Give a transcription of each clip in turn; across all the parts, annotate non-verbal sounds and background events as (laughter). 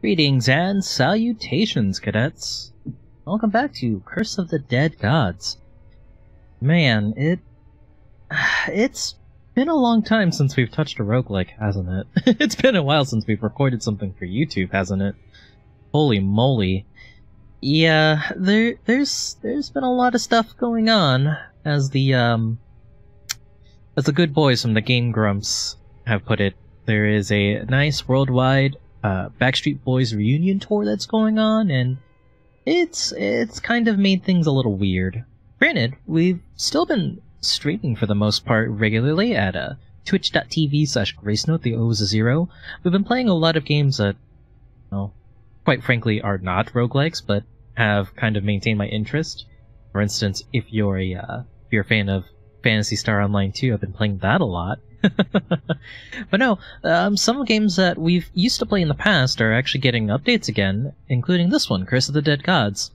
Greetings and salutations, cadets. Welcome back to Curse of the Dead Gods. Man, it... (sighs) It's been a long time since we've touched a roguelike, hasn't it? (laughs) it's been a while since we've recorded something for YouTube, hasn't it? Holy moly. Yeah, there, there's, there's been a lot of stuff going on, as the, um, as the good boys from the Game Grumps have put it. There is a nice worldwide uh, Backstreet Boys reunion tour that's going on, and it's it's kind of made things a little weird. Granted, we've still been streaming for the most part regularly at uh, twitch.tv slash gracenote, the O is a zero. We've been playing a lot of games that, well, quite frankly, are not roguelikes, but have kind of maintained my interest. For instance, if you're a uh, if you're a fan of Phantasy Star Online 2, I've been playing that a lot. (laughs) but no, um, some games that we've used to play in the past are actually getting updates again, including this one, Curse of the Dead Gods.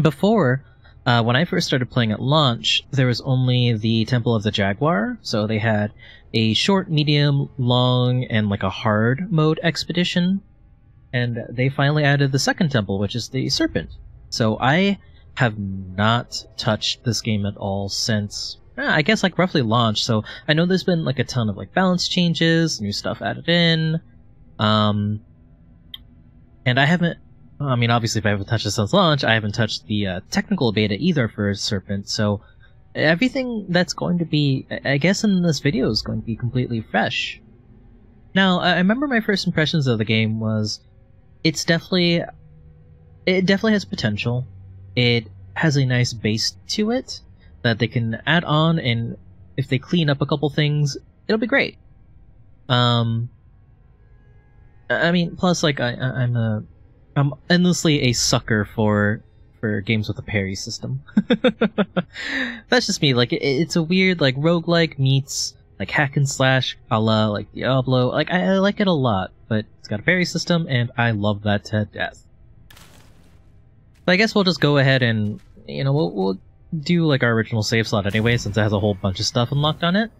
Before, uh, when I first started playing at launch, there was only the Temple of the Jaguar, so they had a short, medium, long, and like a hard mode expedition, and they finally added the second temple, which is the Serpent. So I have not touched this game at all since I guess like roughly launched. So I know there's been like a ton of like balance changes, new stuff added in. Um, and I haven't. I mean, obviously, if I haven't touched it since launch, I haven't touched the uh, technical beta either for Serpent. So everything that's going to be, I guess, in this video is going to be completely fresh. Now, I remember my first impressions of the game was, it's definitely, it definitely has potential. It has a nice base to it that they can add on, and if they clean up a couple things, it'll be great. Um, I mean, plus, like, I, I'm a, I'm endlessly a sucker for for games with a parry system. (laughs) That's just me. Like, it, it's a weird, like, roguelike meets like hack and slash a la like Diablo. Like, I, I like it a lot, but it's got a parry system, and I love that to death. But I guess we'll just go ahead and you know we'll, we'll do like our original save slot anyway, since it has a whole bunch of stuff unlocked on it.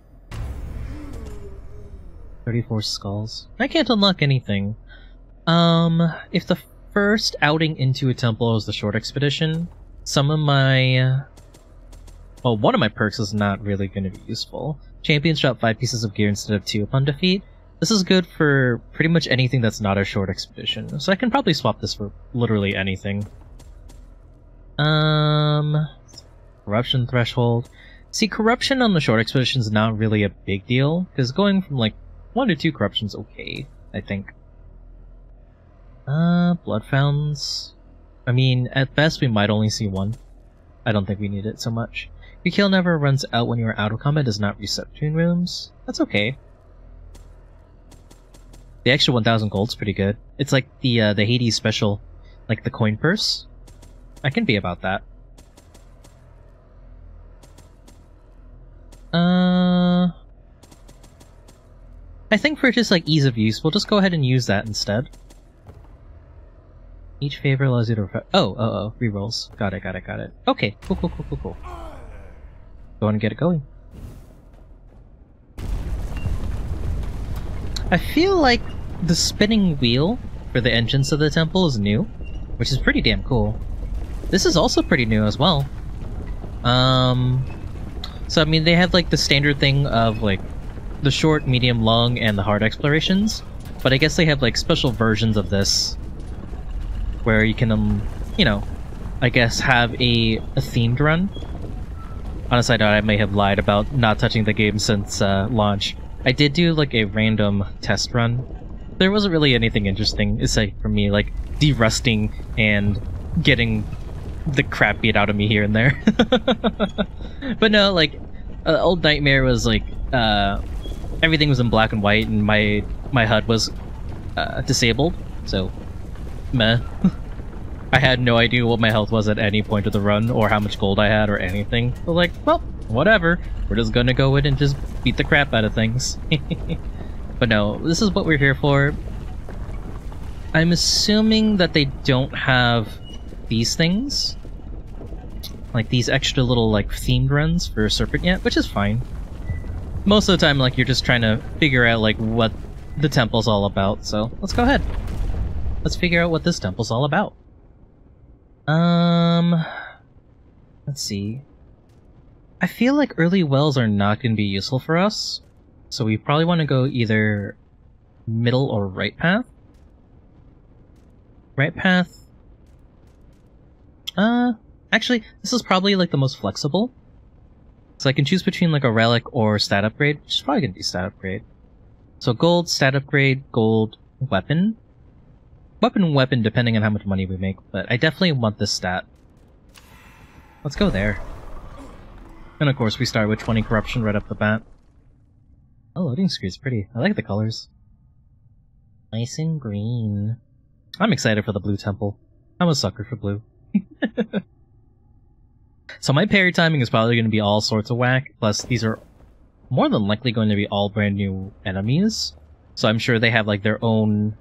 34 skulls. I can't unlock anything. Um, if the first outing into a temple is the short expedition, some of my... Well, one of my perks is not really going to be useful. Champions drop 5 pieces of gear instead of 2 upon defeat. This is good for pretty much anything that's not a short expedition, so I can probably swap this for literally anything. Um, corruption threshold. See, corruption on the short expedition is not really a big deal, because going from like 1 to 2 corruption's okay, I think. Uh, blood fountains. I mean, at best we might only see one. I don't think we need it so much. Your kill never runs out when you are out of combat does not reset between rooms. That's okay. The extra 1000 gold's pretty good. It's like the uh, the Hades special, like the coin purse. I can be about that. Uh, I think for just like ease of use, we'll just go ahead and use that instead. Each favor allows you to. Oh, oh, oh, rerolls. Got it, got it, got it. Okay, cool, cool, cool, cool, cool. Go on and get it going. I feel like the spinning wheel for the entrance of the temple is new, which is pretty damn cool. This is also pretty new as well. Um, so I mean, they have like the standard thing of like the short, medium, long, and the hard explorations. But I guess they have like special versions of this where you can, um, you know, I guess have a, a themed run. On a side note, I may have lied about not touching the game since uh, launch. I did do like a random test run. There wasn't really anything interesting, aside from me like derusting and getting the crap beat out of me here and there. (laughs) but no, like uh, old nightmare was like uh, everything was in black and white, and my my HUD was uh, disabled, so meh. (laughs) I had no idea what my health was at any point of the run, or how much gold I had, or anything. But like, well, whatever. We're just gonna go in and just beat the crap out of things. (laughs) but no, this is what we're here for. I'm assuming that they don't have these things. Like these extra little like themed runs for Serpent yet, which is fine. Most of the time, like you're just trying to figure out like what the temple's all about, so let's go ahead. let's figure out what this temple's all about. Um, let's see. I feel like early wells are not going to be useful for us, so we probably want to go either middle or right path. Right path. Uh, actually, this is probably like the most flexible. So I can choose between like a relic or stat upgrade, which is probably gonna be stat upgrade. So gold, stat upgrade, gold, weapon. Weapon, weapon, depending on how much money we make, but I definitely want this stat. Let's go there. And of course we start with 20 corruption right up the bat. Oh, loading screen's pretty. I like the colors. Nice and green. I'm excited for the blue temple. I'm a sucker for blue. (laughs) so my parry timing is probably going to be all sorts of whack, plus these are more than likely going to be all brand new enemies. So I'm sure they have like their own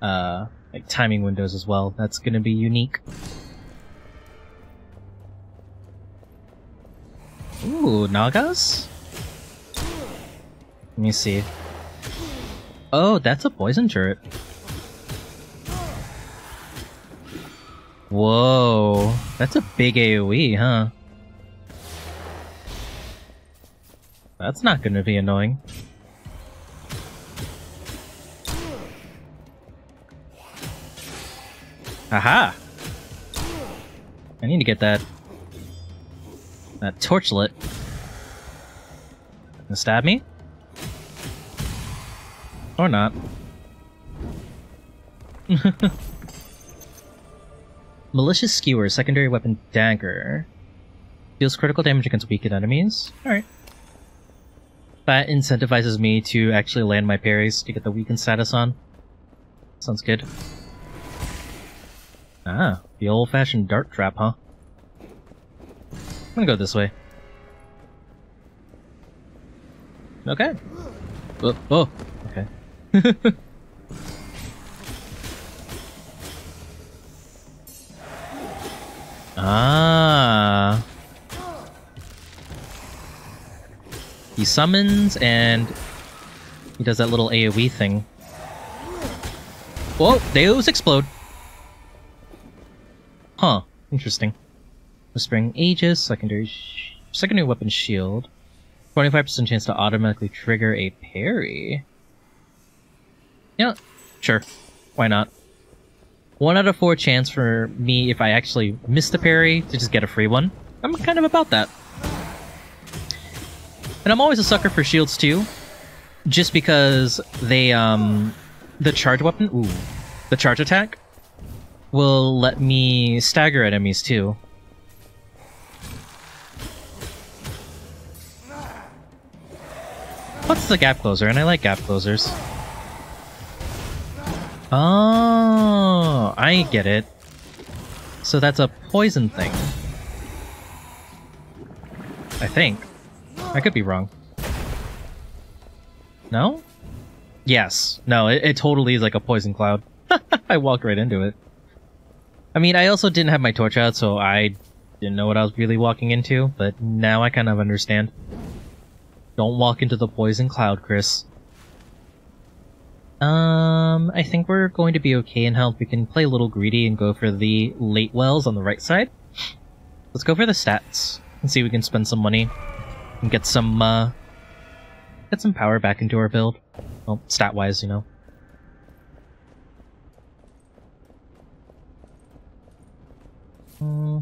uh like timing windows as well. That's going to be unique. Ooh, Nagas? Let me see. Oh, that's a poison turret. Whoa, that's a big AoE, huh? That's not gonna be annoying. Aha! I need to get that... that torchlit. Gonna stab me? Or not. (laughs) Malicious Skewer, secondary weapon dagger. Deals critical damage against weakened enemies. Alright. That incentivizes me to actually land my parries to get the weakened status on. Sounds good. Ah, the old-fashioned dart trap, huh? I'm gonna go this way. Okay. Oh, oh okay. (laughs) Ah. He summons and he does that little AoE thing. Whoa, those explode. Huh, interesting. Whispering Aegis, secondary secondary weapon shield. 25% chance to automatically trigger a parry. Yeah, sure. Why not? One out of four chance for me if I actually miss the parry to just get a free one. I'm kind of about that. And I'm always a sucker for shields too, just because they, um, the charge weapon, ooh, the charge attack will let me stagger enemies too. What's the gap closer? And I like gap closers. Oh, I get it. So that's a poison thing. I think. I could be wrong. No? Yes. No, it, it totally is like a poison cloud. (laughs) I walked right into it. I mean, I also didn't have my torch out, so I didn't know what I was really walking into, but now I kind of understand. Don't walk into the poison cloud, Chris. Um, I think we're going to be okay in health. We can play a little greedy and go for the late wells on the right side. Let's go for the stats and see if we can spend some money and get some, uh, get some power back into our build. Well, stat-wise, you know. Hmm.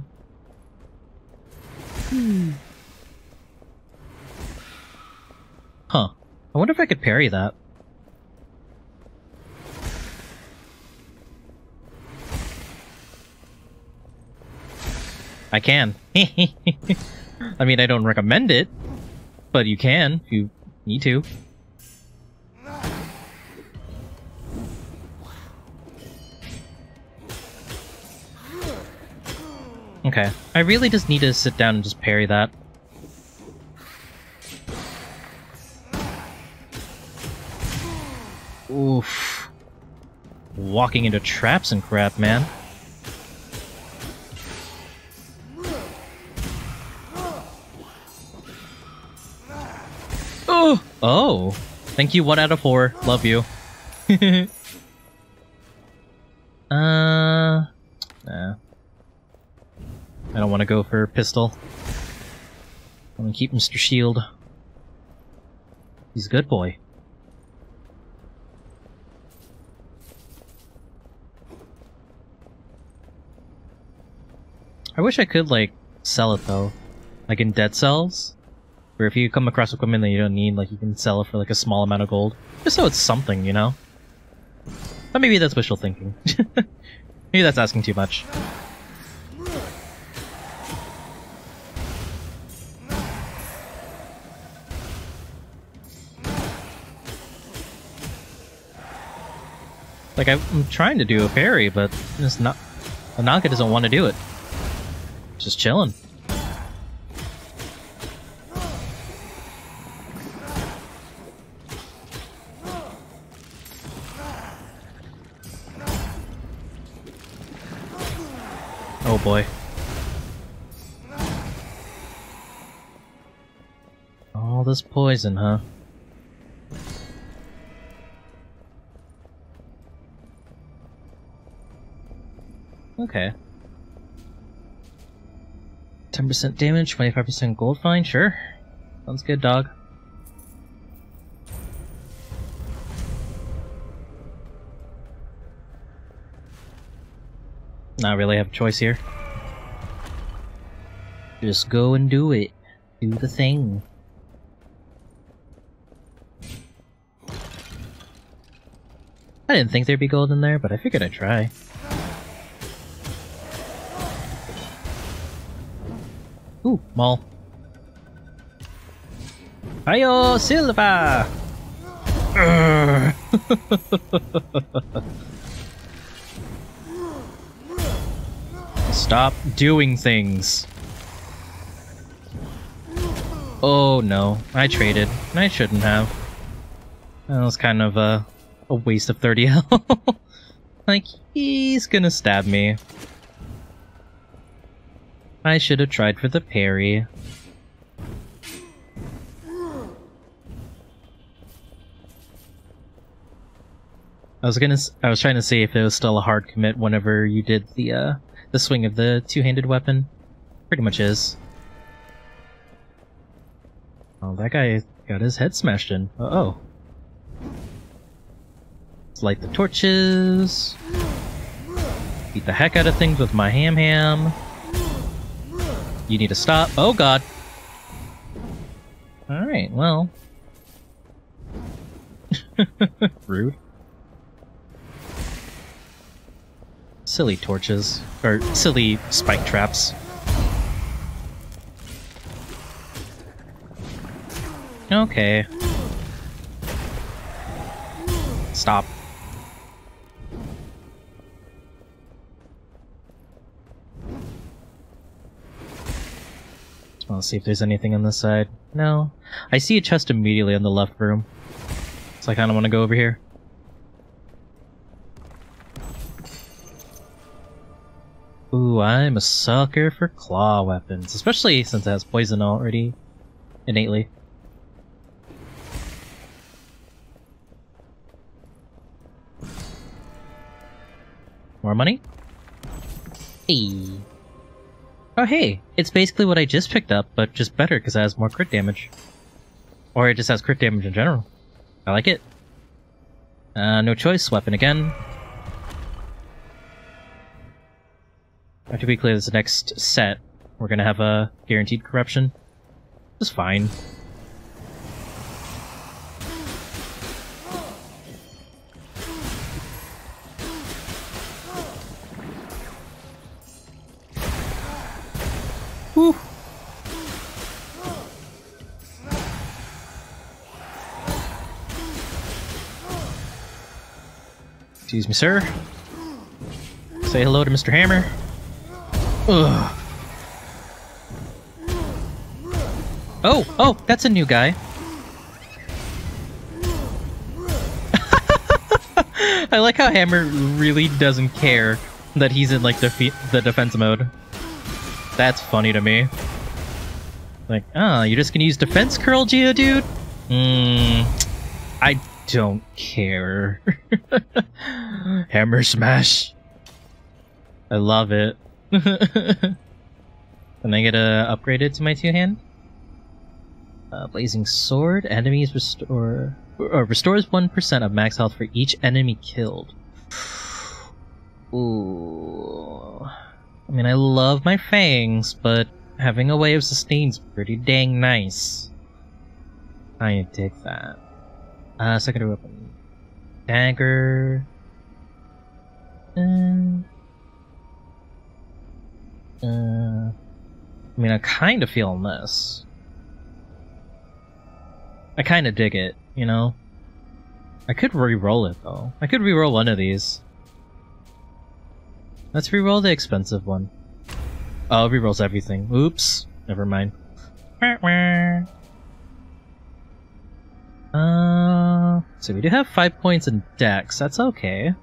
Huh. I wonder if I could parry that. I can. (laughs) I mean, I don't recommend it, but you can if you need to. Okay. I really just need to sit down and just parry that. Oof. Walking into traps and crap, man. Oh! Thank you, one out of four. Love you. (laughs) Uh, nah. I don't want to go for pistol. I'm gonna keep Mr. Shield. He's a good boy. I wish I could, like, sell it though. Like in Dead Cells, where if you come across equipment that you don't need, like you can sell it for like a small amount of gold. Just so it's something, you know? But maybe that's wishful thinking. (laughs) maybe that's asking too much. Like, I'm trying to do a parry, but it's not. Ananka doesn't want to do it. Just chilling. All this poison, huh? Okay. 10% damage, 25% gold fine, sure. Sounds good, dog. Not really have a choice here. Just go and do it. Do the thing. I didn't think there'd be gold in there, but I figured I'd try. Ooh, mall. Ayo, Silva! (laughs) Stop doing things. Oh no, I traded. I shouldn't have. That was kind of a, a waste of 30 (laughs) health. like, he's gonna stab me. I should have tried for the parry. I was gonna. I was trying to see if it was still a hard commit whenever you did the uh, the swing of the two-handed weapon. Pretty much is. Oh, that guy got his head smashed in. Uh oh. Let's light the torches. Beat the heck out of things with my ham ham. You need to stop. Oh god. Alright, well. (laughs) Rude. Silly torches. Or silly spike traps. Okay. Stop. Want see if there's anything on this side. No. I see a chest immediately on the left room. So I kind of want to go over here. Ooh, I'm a sucker for claw weapons, especially since it has poison already, innately. More money? Hey. Oh hey, it's basically what I just picked up, but just better because it has more crit damage. Or it just has crit damage in general. I like it. Uh, no choice, weapon again. To be clear, this next set, we're gonna have a guaranteed corruption. Just fine. Excuse me, sir. Say hello to Mr. Hammer. Ugh. Oh, oh, that's a new guy. (laughs) I like how Hammer really doesn't care that he's in like the the defense mode. That's funny to me. Like, ah, oh, you're just gonna use defense curl, Geodude? Hmm, I don't care. Hammer smash. I love it. (laughs) Can I get a upgraded to my two hand? Uh, Blazing Sword. Enemies restore or restores one percent of max health for each enemy killed. (sighs) Ooh. I mean, I love my fangs, but having a way of sustain's pretty dang nice. I dig that. Uh, secondary weapon. Dagger. Uh, I mean, I kind of feeling this. I kind of dig it, you know? I could re-roll it, though. I could re-roll one of these. Let's re-roll the expensive one. Oh, re-rolls everything. Oops. Never mind. Uh, so we do have 5 points in dex. That's okay.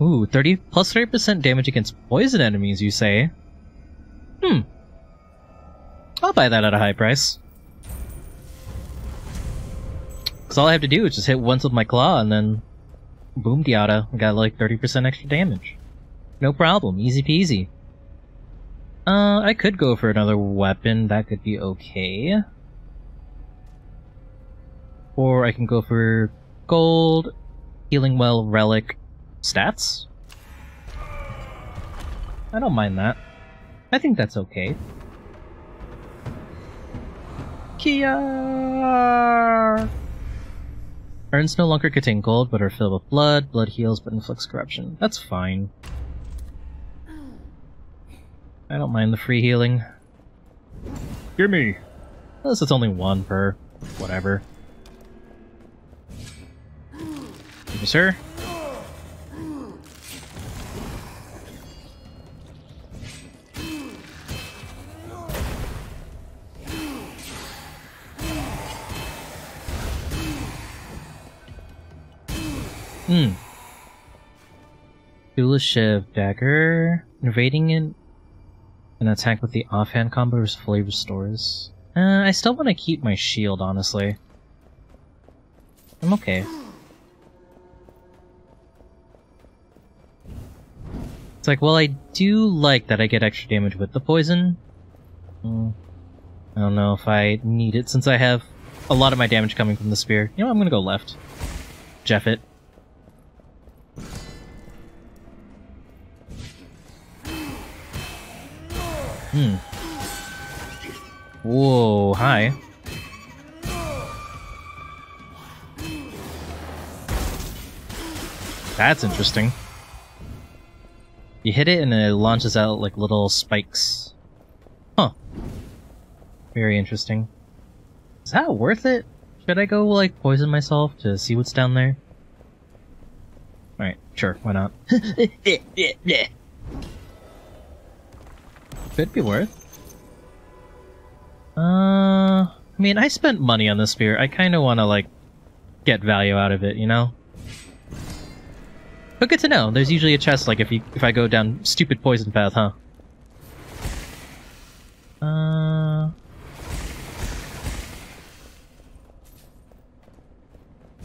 Ooh, 30 plus 30% damage against poison enemies, you say? Hmm. I'll buy that at a high price. Because all I have to do is just hit once with my claw and then boom diata. I got like 30% extra damage. No problem, easy peasy. Uh, I could go for another weapon, that could be okay. Or I can go for gold, healing well, relic, stats? I don't mind that. I think that's okay. Kia! Urns no longer contain gold, but are filled with blood. Blood heals, but inflicts corruption. That's fine. I don't mind the free healing. Gimme! Unless it's only one per whatever. You, sir. Hmm. Duelist Shiv Dagger. Invading in an attack with the offhand combo fully restores. Uh, I still want to keep my shield, honestly. I'm okay. It's like, well, I do like that I get extra damage with the poison. Mm, I don't know if I need it since I have a lot of my damage coming from the spear. You know, I'm gonna go left. Jeff it. Hmm. Whoa, hi. That's interesting. You hit it and it launches out like little spikes. Huh. Very interesting. Is that worth it? Should I go like poison myself to see what's down there? Alright, sure, why not? (laughs) Could be worth. Uh, I mean, I spent money on this spear. I kind of want to, like, get value out of it, you know? But good to know. There's usually a chest, like, if you if I go down stupid poison path, huh? Uh...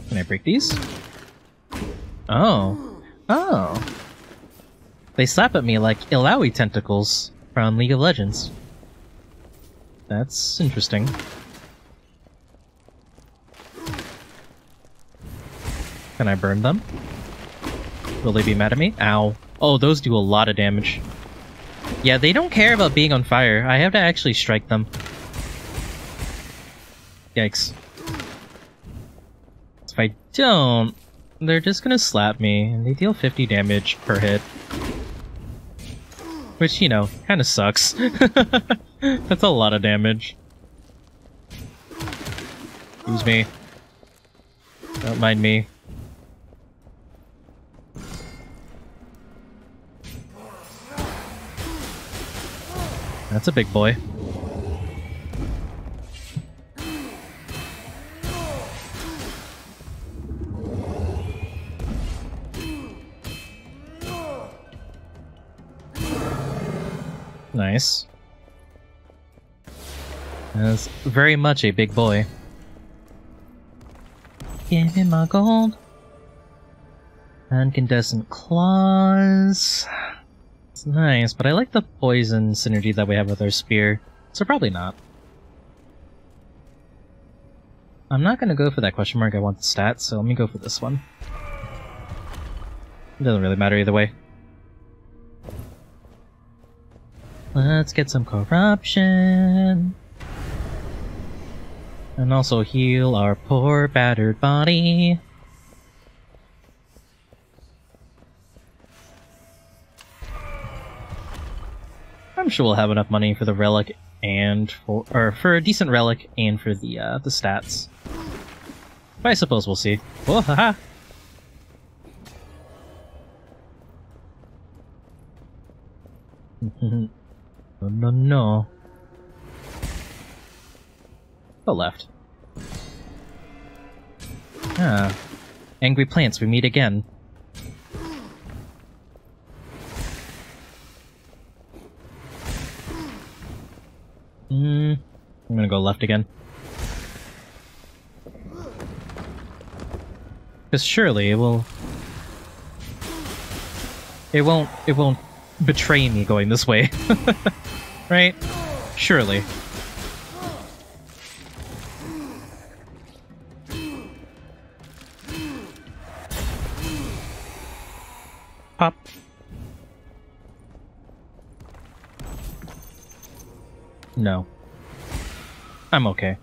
Can I break these? Oh. Oh. They slap at me like Illaoi tentacles from League of Legends. That's interesting. Can I burn them? Will they be mad at me? Ow. Oh, those do a lot of damage. Yeah, they don't care about being on fire. I have to actually strike them. Yikes. If I don't, they're just gonna slap me, and they deal 50 damage per hit. Which, you know, kind of sucks. (laughs) That's a lot of damage. Excuse me. Don't mind me. That's a big boy. Nice. That's very much a big boy. Give me my gold. Incandescent claws. It's nice, but I like the poison synergy that we have with our spear, so probably not. I'm not gonna go for that question mark, I want the stats, so let me go for this one. It doesn't really matter either way. Let's get some corruption. And also heal our poor battered body. I'm sure we'll have enough money for the relic and for or for a decent relic and for the uh, the stats. But I suppose we'll see. Oh, haha! (laughs) no, no, no. Go left. Ah. Angry plants, we meet again. Hmm. I'm gonna go left again. Because surely it will... It won't... It won't betray me going this way. (laughs) right? Surely. Pop. No. I'm okay.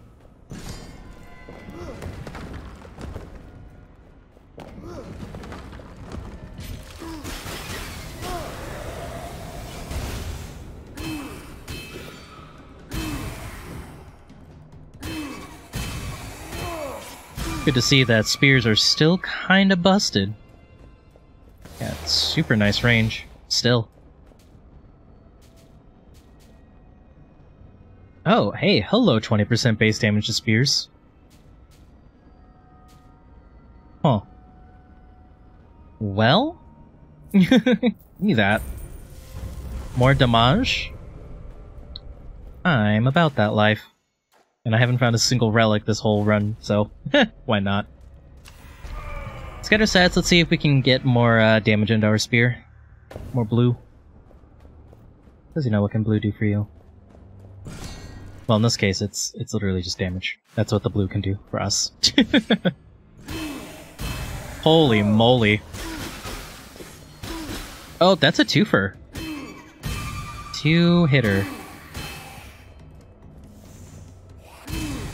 Good to see that spears are still kinda busted. Yeah, super nice range. Still. Oh, hey, hello 20% base damage to spears. Huh. Well? (laughs) me that. More damage? I'm about that life. And I haven't found a single relic this whole run, so (laughs) why not? Let's get our stats, let's see if we can get more uh, damage into our spear. More blue. does he know what can blue do for you? Well, in this case, it's it's literally just damage. That's what the blue can do for us. (laughs) Holy moly. Oh, that's a twofer. Two hitter.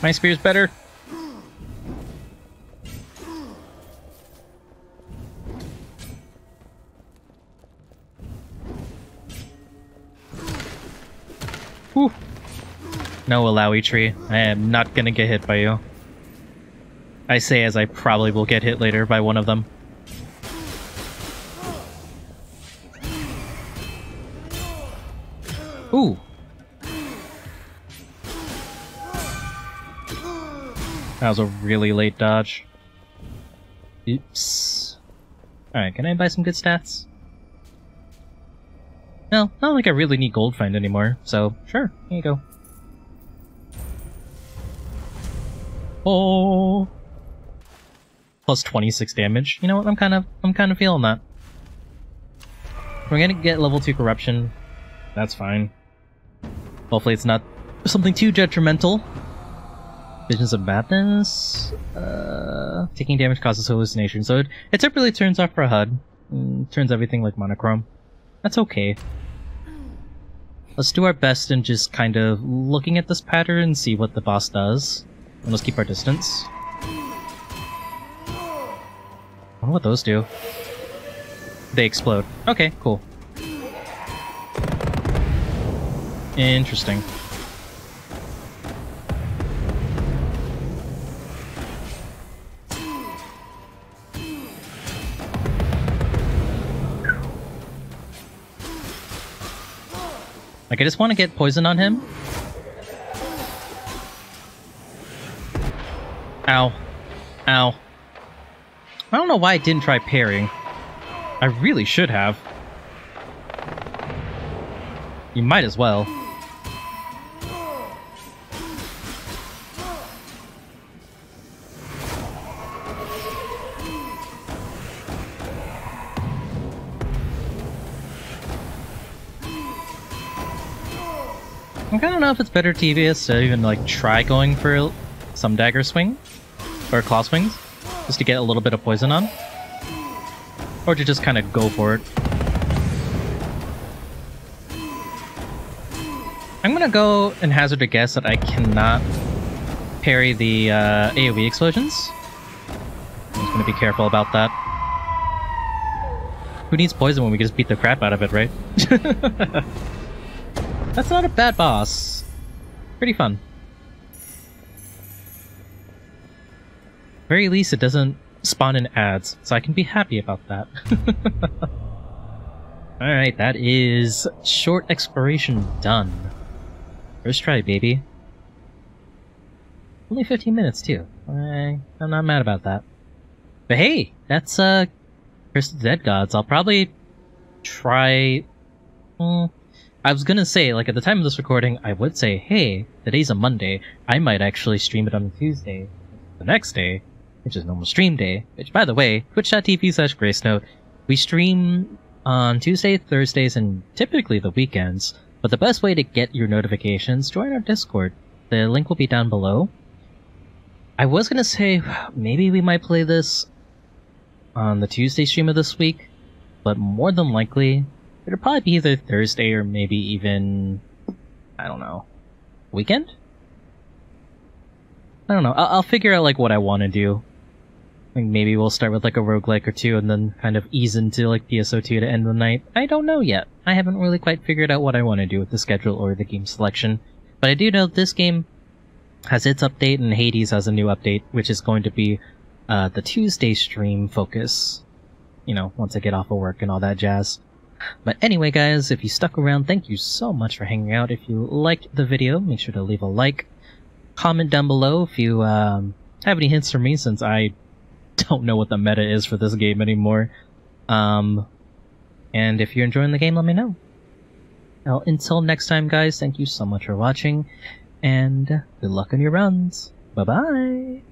My spear's better. Whew. No Illaoi tree. I am not gonna get hit by you. I say as I probably will get hit later by one of them. Ooh. That was a really late dodge. Oops. Alright, can I buy some good stats? No, not like I really need gold find anymore, so sure, here you go. Oh. Plus 26 damage. You know what? I'm kind of I'm kind of feeling that. We're gonna get level 2 corruption. That's fine. Hopefully it's not something too detrimental. Visions of Madness? Uh, taking damage causes hallucination, so it, it typically turns off for HUD. Mm, turns everything like monochrome. That's okay. Let's do our best in just kind of looking at this pattern and see what the boss does. And let's keep our distance. I wonder what those do. They explode. Okay, cool. Interesting. Like, I just want to get poison on him. Ow. Ow. I don't know why I didn't try parrying. I really should have. You might as well. I kind of don't know if it's better to even like try going for some dagger swing or claw swings just to get a little bit of poison on, or to just kind of go for it. I'm gonna go and hazard a guess that I cannot parry the uh, AoE explosions. I'm just gonna be careful about that. Who needs poison when we can just beat the crap out of it, right? (laughs) That's not a bad boss. Pretty fun. Very least it doesn't spawn in ads, so I can be happy about that. (laughs) Alright, that is short exploration done. First try, baby. Only 15 minutes, too. I, I'm not mad about that. But hey, that's, uh, Curse of the Dead Gods. I'll probably try... I was gonna say, like, at the time of this recording, I would say, hey, today's a Monday. I might actually stream it on Tuesday. The next day, which is normal stream day, which, by the way, twitch.tv slash gracenote, we stream on Tuesday, Thursdays, and typically the weekends. But the best way to get your notifications, join our Discord. The link will be down below. I was gonna say, maybe we might play this on the Tuesday stream of this week, but more than likely, it'll probably be either Thursday or maybe even, I don't know, weekend? I don't know. I'll, I'll figure out like what I want to do. Maybe we'll start with like a roguelike or two and then kind of ease into like PSO2 to end the night. I don't know yet. I haven't really quite figured out what I want to do with the schedule or the game selection. But I do know this game has its update and Hades has a new update, which is going to be uh, the Tuesday stream focus. You know, once I get off of work and all that jazz. But anyway, guys, if you stuck around, thank you so much for hanging out. If you liked the video, make sure to leave a like. Comment down below if you um, have any hints for me, since I don't know what the meta is for this game anymore. Um, and if you're enjoying the game, let me know. Well, until next time, guys, thank you so much for watching, and good luck on your runs. Bye bye!